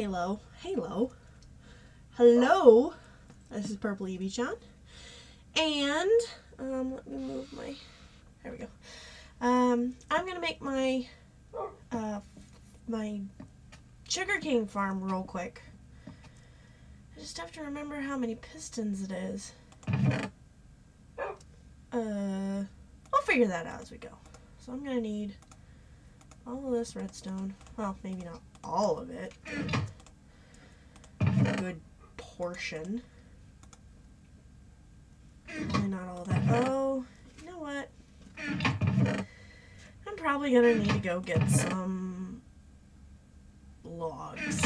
Halo. Halo. Hello. This is Purple EB Chan. And um, let me move my. There we go. Um, I'm gonna make my uh, my sugar cane farm real quick. I just have to remember how many pistons it is. Uh, I'll figure that out as we go. So I'm gonna need all of this redstone. Well, maybe not all of it. A good portion. Probably not all that. Oh, you know what? I'm probably gonna need to go get some logs.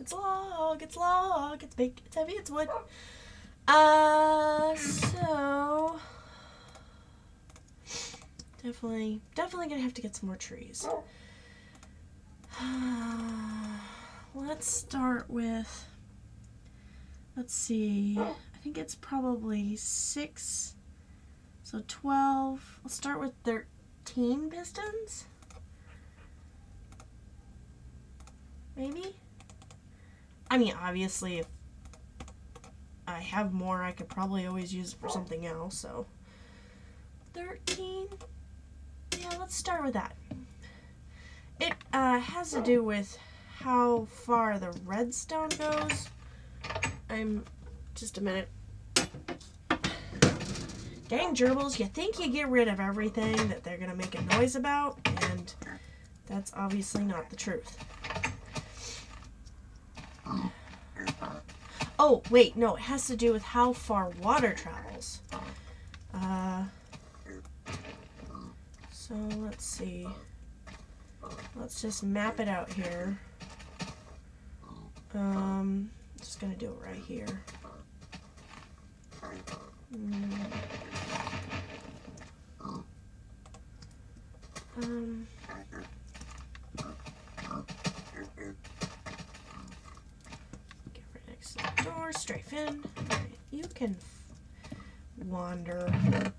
It's log, it's log, it's big, it's heavy, it's wood. Uh, so definitely, definitely gonna have to get some more trees. Let's start with. Let's see. I think it's probably six. So 12. Let's start with 13 pistons. Maybe? I mean, obviously, if I have more, I could probably always use it for something else, so. 13? Yeah, let's start with that. It uh, has to do with how far the redstone goes. I'm. Just a minute. Dang gerbils, you think you get rid of everything that they're gonna make a noise about, and that's obviously not the truth. Oh, wait, no, it has to do with how far water travels. Uh, so let's see. Let's just map it out here. Um, just gonna do it right here. Mm. Um. Get right next to the door, strafe in. You can wander. I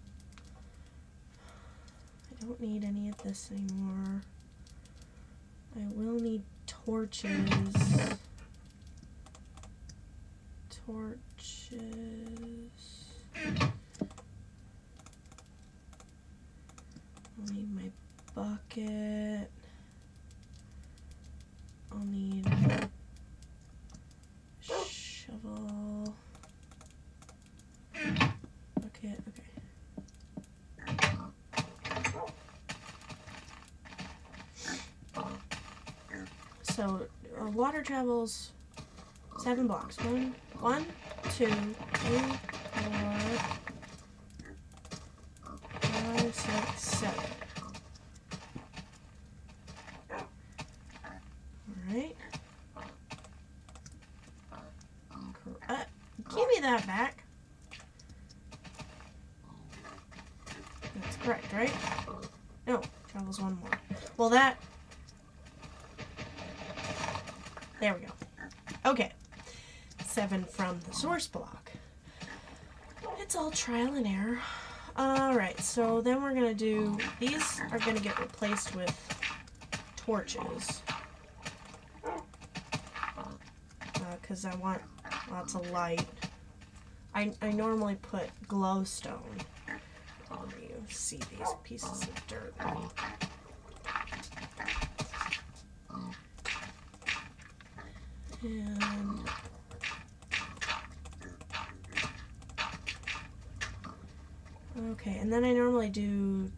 don't need any of this anymore. I will need torches. Torches. I'll need my bucket. I'll need shovel. Bucket, okay. So uh, water travels seven blocks. One, one, two, three, four, five, six, seven. Alright. Uh, give me that back. That's correct, right? No, travels one more. Well, that. There we go. Okay. Seven source block. It's all trial and error. Alright, so then we're gonna do. These are gonna get replaced with torches. Uh, uh, because I want lots of light. I, I normally put glowstone. Whenever you see these pieces of dirt. And okay, and then I normally do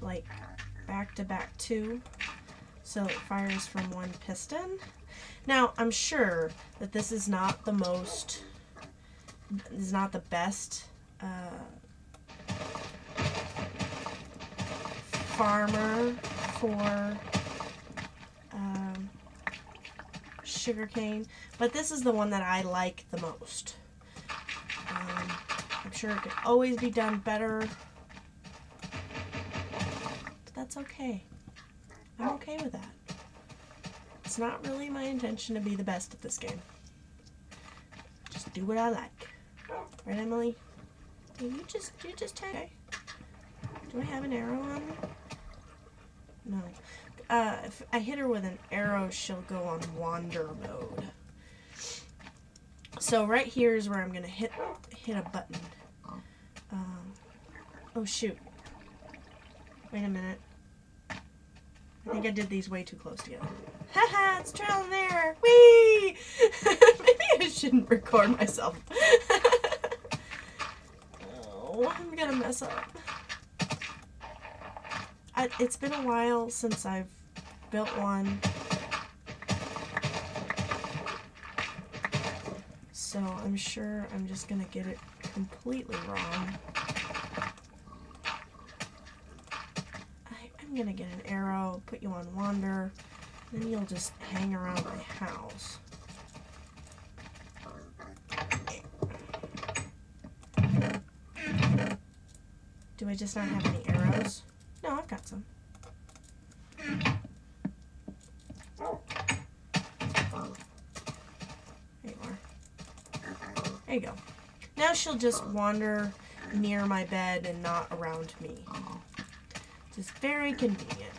like back to back two, so it fires from one piston. Now I'm sure that this is not the most, is not the best uh, farmer for um, sugarcane, but this is the one that I like the most. Sure it could always be done better, but that's okay. I'm okay with that. It's not really my intention to be the best at this game. Just do what I like. Right, Emily? You just, you just take. Okay. Do I have an arrow on me? No. uh, if I hit her with an arrow, she'll go on wander mode. So right here is where I'm gonna hit hit a button. Oh shoot! Wait a minute. I think I did these way too close together. Haha, it's trial and error. Whee! Maybe I shouldn't record myself. oh, I'm gonna mess up. I, it's been a while since I've built one. So I'm sure I'm just gonna get it completely wrong. I'm gonna get an arrow, put you on wander, then you'll just hang around my house. Do I just not have any arrows? No, I've got some. There you are. There you go. Now she'll just wander near my bed and not around me. It's very convenient.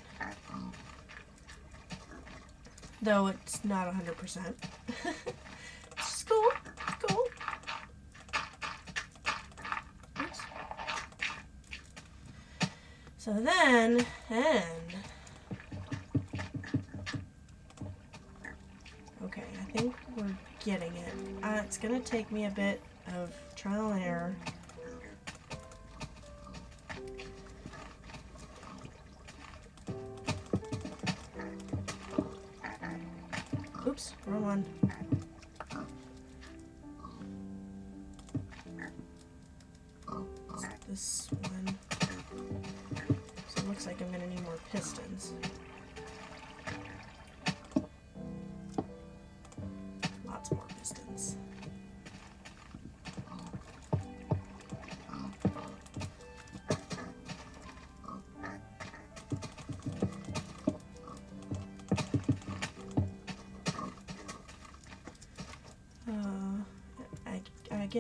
Though it's not 100%. it's cool. Cool. Oops. So then, then. Okay, I think we're getting it. Uh, it's gonna take me a bit of trial and error.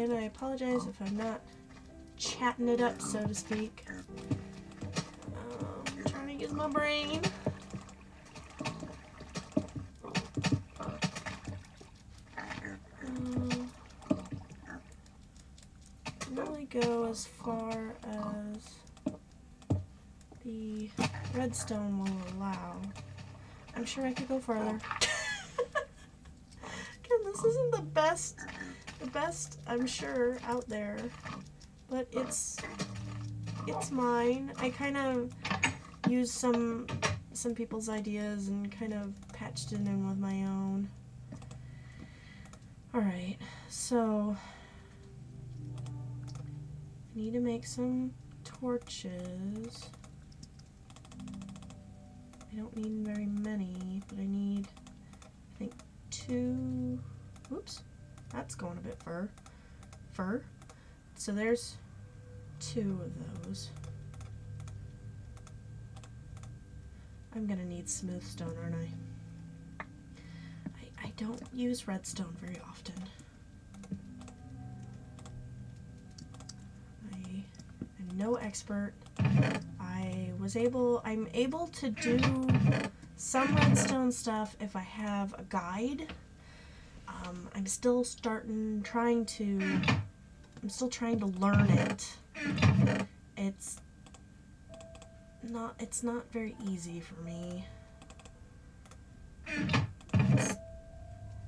Again, I apologize if I'm not chatting it up, so to speak. Um, trying to use my brain. Um, only go as far as the redstone will allow. I'm sure I could go further. The best, the best I'm sure out there, but it's it's mine. I kind of used some some people's ideas and kind of patched it in with my own. All right, so I need to make some torches. I don't need very many, but I need, I think, two. Oops, that's going a bit fur. Fur. So there's two of those. I'm gonna need smooth stone, aren't I? I, I don't use redstone very often. I am no expert. I was able, I'm able to do some redstone stuff if I have a guide. Um, I'm still starting, trying to, I'm still trying to learn it. It's not, it's not very easy for me. That's,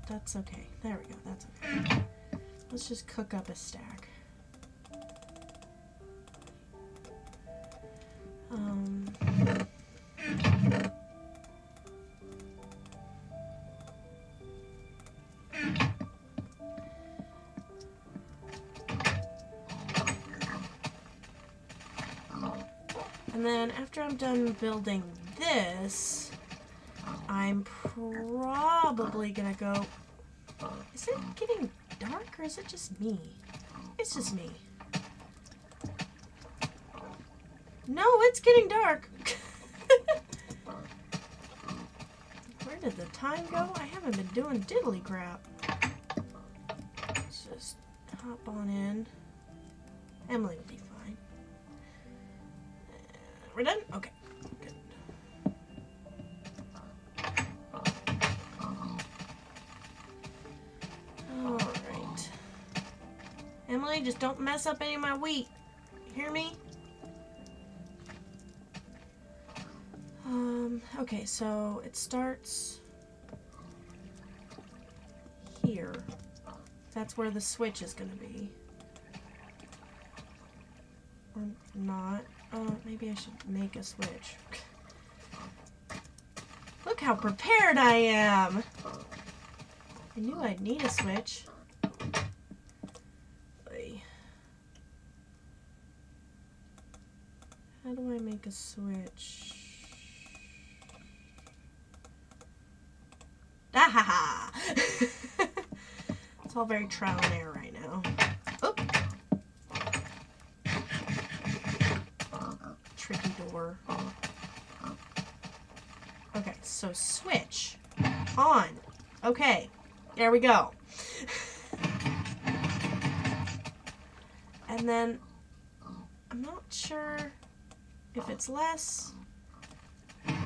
that's okay. There we go, that's okay. Let's just cook up a stack. Um, and then after I'm done building this, I'm probably gonna go. Is it getting dark or is it just me? It's just me. No, it's getting dark. Where did the time go? I haven't been doing diddly crap. Let's just hop on in. Emily will be. Uh, we're done? Okay. Alright. Emily, just don't mess up any of my wheat. Hear me? Um, okay, so it starts here. That's where the switch is going to be. Or not. Uh, maybe I should make a switch. Look how prepared I am! I knew I'd need a switch. How do I make a switch? Ah ha ha! it's all very trial and error right now. Okay, so switch on. Okay, there we go. and then I'm not sure if it's less. Okay,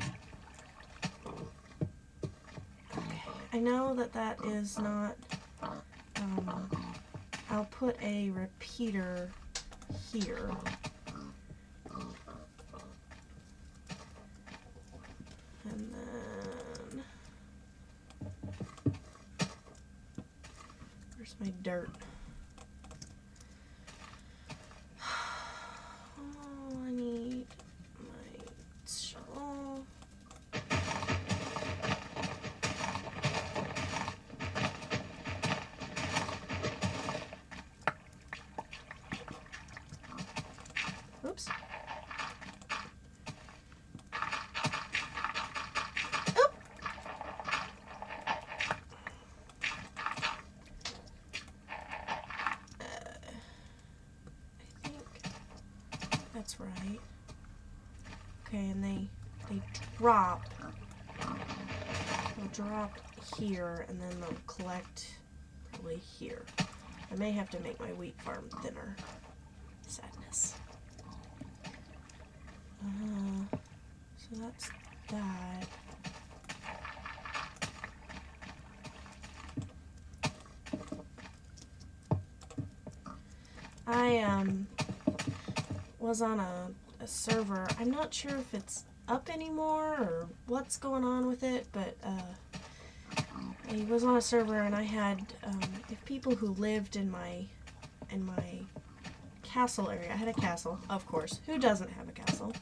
I know that that is not. Um, I'll put a repeater here. And then. Where's my dirt? Oh, I need my shovel. Oops. Oop. Uh, I think right. Okay, and they they drop. They'll drop here, and then they'll collect probably here. I may have to make my wheat farm thinner. Sadness. Uh, so that's that. I um was on a, a server. I'm not sure if it's up anymore or what's going on with it, but uh, I was on a server and I had um, people who lived in my in my castle area. I had a castle, of course. Who doesn't have a castle?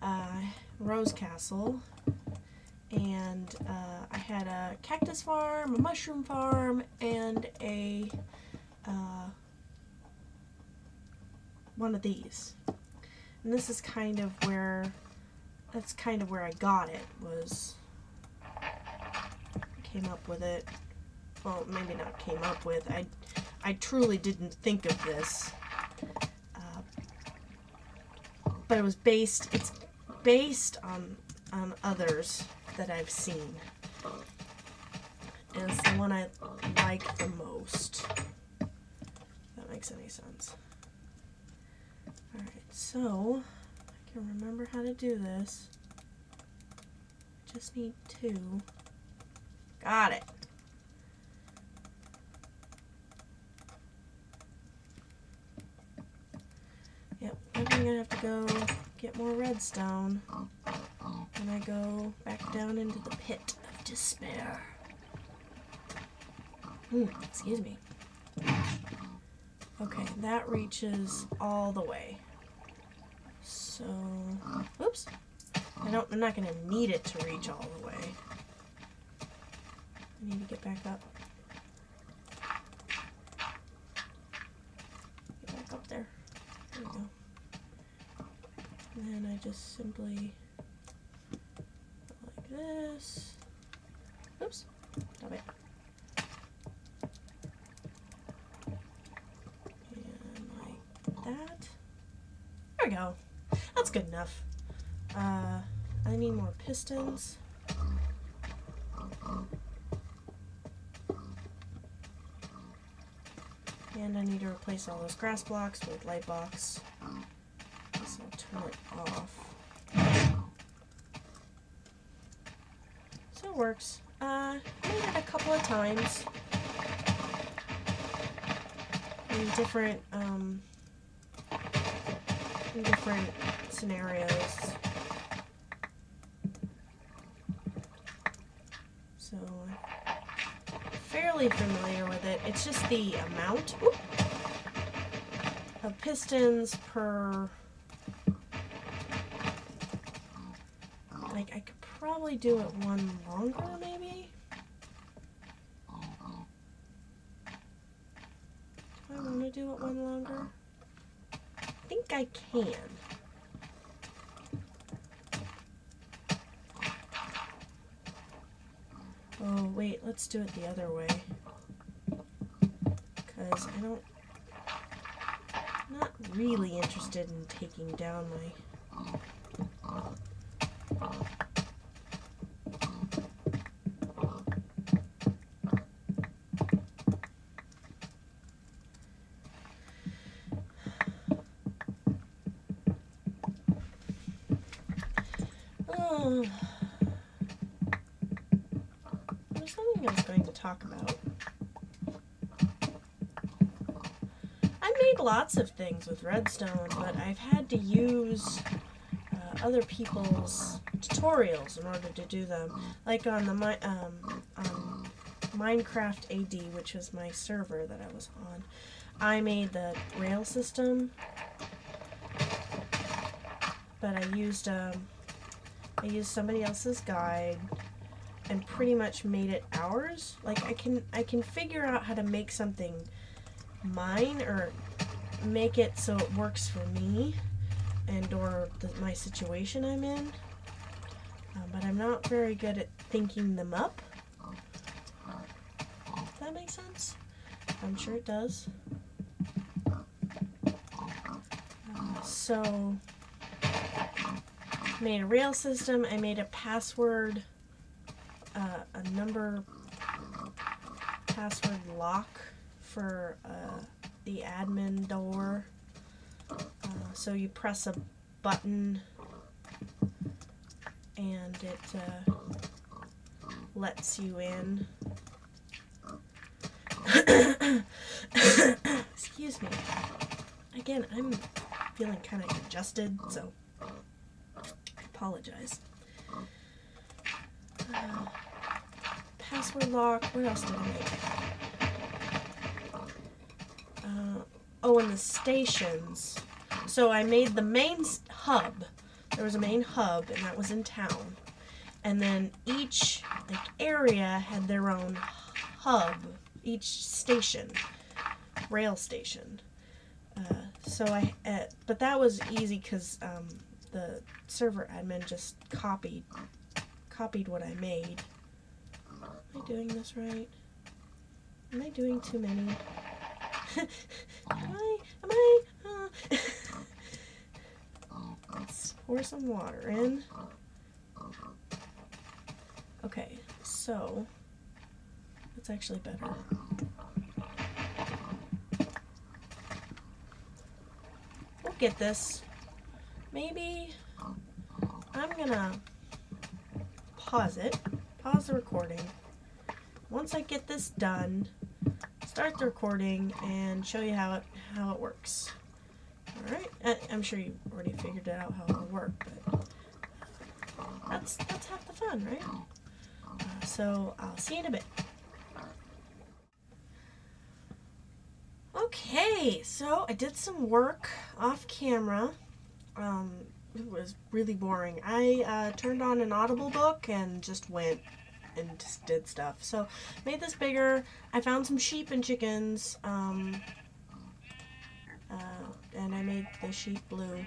Uh, Rose Castle. And uh, I had a cactus farm, a mushroom farm, and a uh, one of these. And this is kind of where that's kind of where I got it was came up with it. Well, maybe not came up with. I I truly didn't think of this. Uh, but it was based it's based on on others that I've seen. And it's the one I like the most. If that makes any sense. So I can remember how to do this. I just need two. Got it. Yep, I'm gonna have to go get more redstone when I go back down into the pit of despair. Ooh, excuse me. Okay, that reaches all the way. So, oops. I don't, I'm not gonna need it to reach all the way. I need to get back up. Get back up there. There we go. And then I just simply like this. Oops. Stop it. And like that. There we go. That's good enough. Uh, I need more pistons. And I need to replace all those grass blocks with light box. So I'll turn it off. So it works. Uh, I made it a couple of times. in different um, in different scenarios. So fairly familiar with it. It's just the amount whoop, of pistons per like I could probably do it one longer maybe. Do I want to do it one longer? I think I can. Oh, wait, let's do it the other way. Because I don't. I'm not really interested in taking down my. Oh. There's something I was going to talk about. I made lots of things with redstone, but I've had to use uh, other people's tutorials in order to do them. Like on the mi- um, on Minecraft AD, which was my server that I was on, I made the rail system, but I used um, I used somebody else's guide and pretty much made it ours. Like I can I can figure out how to make something mine or make it so it works for me and or the, my situation I'm in. Um, but I'm not very good at thinking them up. Does that make sense? I'm sure it does. So made a rail system. I made a password, uh, a number password lock for uh, the admin door. Uh, so you press a button and it uh, lets you in. Excuse me. Again, I'm feeling kind of congested, so I apologize. Uh, password lock. What else did I make? Uh, oh, and the stations. So I made the main hub. There was a main hub, and that was in town. And then each like area had their own hub. Each station, rail station. Uh, so I, uh, but that was easy because um, the server admin just copied copied what I made. Am I doing this right? Am I doing too many? Am I? Am I? Uh... Let's pour some water in. Okay, so that's actually better. We'll get this. Maybe I'm gonna pause it, pause the recording. Once I get this done, start the recording and show you how it how it works. All right, I'm sure you already figured out how it'll work, but that's that's half the fun, right? Uh, so I'll see you in a bit. Okay, so I did some work off camera. Um, it was really boring. I uh, turned on an Audible book and just went and just did stuff. So made this bigger. I found some sheep and chickens. Um, uh, and I made the sheep blue.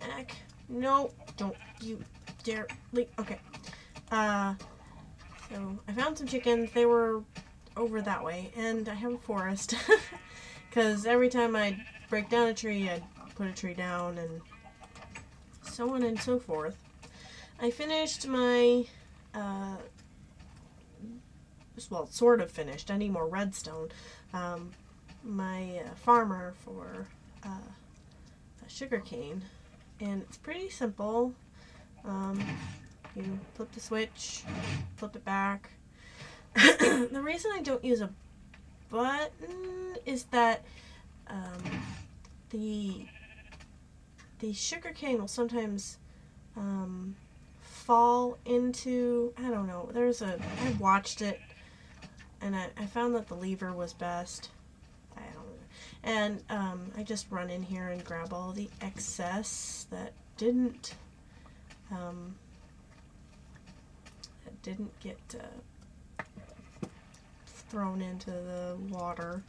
Heck, no, don't you dare leave. Okay. Uh, so I found some chickens. They were over that way, and I have a forest. Because every time I break down a tree, I'd put a tree down, and so on and so forth. I finished my, uh, well, sort of finished. I need more redstone. Um, my uh, farmer for uh, sugar cane, and it's pretty simple. Um, you flip the switch, flip it back. the reason I don't use a button is that um, the the sugar cane will sometimes um, fall into I don't know. There's a I watched it and I, I found that the lever was best. I don't know. And um, I just run in here and grab all the excess that didn't um, that didn't get uh, thrown into the water.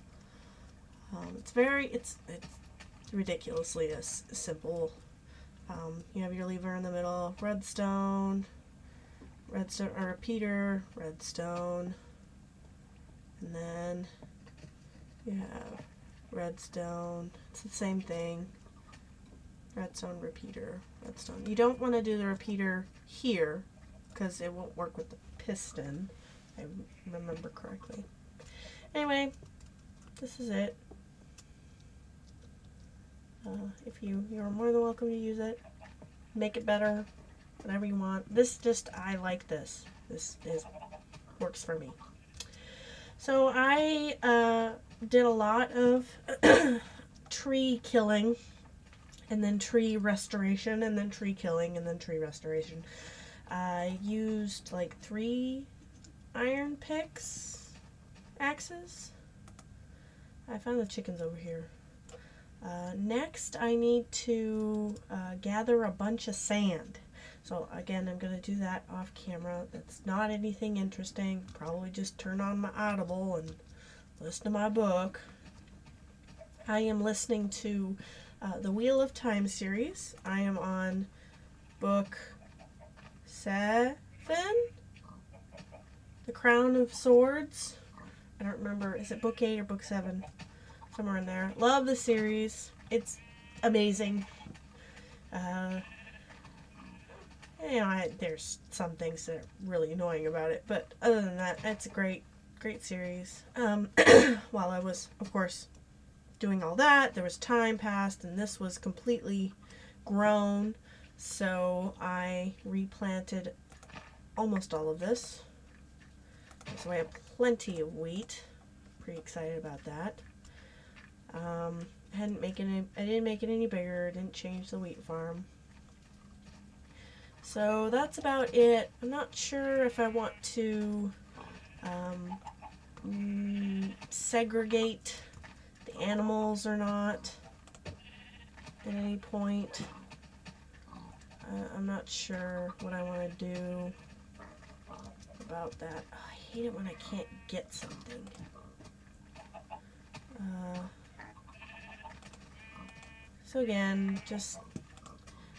Um, it's very it's it's ridiculously a simple. Um, you have your lever in the middle, redstone, redstone or repeater, redstone, and then you have redstone. It's the same thing. Redstone repeater, redstone. You don't want to do the repeater here because it won't work with the piston. I remember correctly. Anyway, this is it. Uh, if you you're more than welcome to use it, make it better, whatever you want. This just I like this. This is works for me. So I uh, did a lot of tree killing, and then tree restoration, and then tree killing, and then tree restoration. I used like three iron picks, axes. I found the chickens over here. Uh, next, I need to uh, gather a bunch of sand. So again, I'm going to do that off camera. That's not anything interesting. Probably just turn on my Audible and listen to my book. I am listening to uh, the Wheel of Time series. I am on book seven, The Crown of Swords. I don't remember. Is it book eight or book seven? Somewhere in there. Love the series. It's amazing. Uh, you know, I, there's some things that are really annoying about it, but other than that, it's a great, great series. Um, while I was, of course, doing all that, there was time passed, and this was completely grown, so I replanted almost all of this. So I have plenty of wheat. Pretty excited about that. Um, I hadn't make it any, I didn't make it any bigger. Didn't change the wheat farm. So that's about it. I'm not sure if I want to um, mm, segregate the animals or not at any point. Uh, I'm not sure what I want to do about that. Oh, I hate it when I can't get something. Uh, so again, just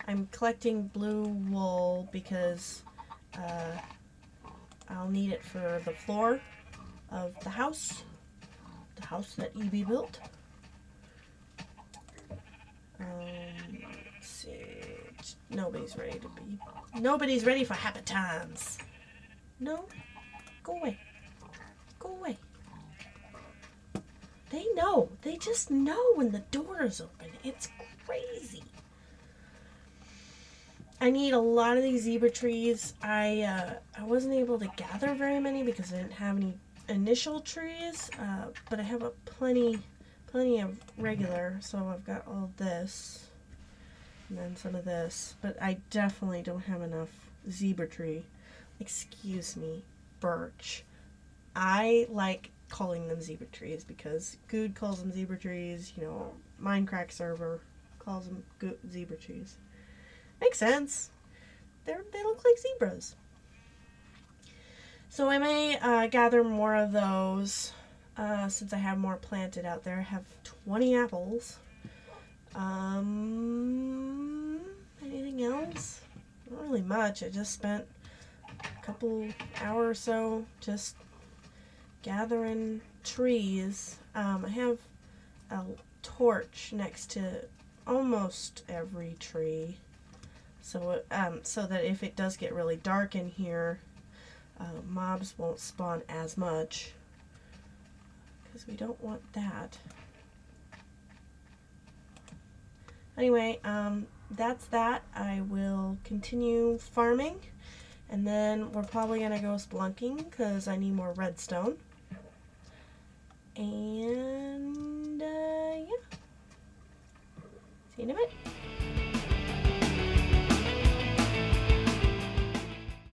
I'm collecting blue wool because uh, I'll need it for the floor of the house, the house that EB built. Um, let's see. Nobody's ready to be. Nobody's ready for happy times. No, go away. Go away. They know. They just know when the door is open. It's crazy. I need a lot of these zebra trees. I uh, I wasn't able to gather very many because I didn't have any initial trees, uh, but I have a plenty plenty of regular. So I've got all this and then some of this, but I definitely don't have enough zebra tree. Excuse me, birch. I like calling them zebra trees because Good calls them zebra trees. You know, Minecraft server calls them zebra trees. Makes sense. They they look like zebras. So I may uh, gather more of those uh, since I have more planted out there. I have 20 apples. Um, anything else? Not really much. I just spent a couple hour or so just gathering trees. Um, I have a torch next to almost every tree. So, um, so that if it does get really dark in here, uh, mobs won't spawn as much. Because we don't want that. Anyway, um, that's that. I will continue farming. And then we're probably going to go splunking because I need more redstone. And uh, yeah. See you in a bit.